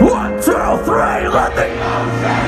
One, two, three, let the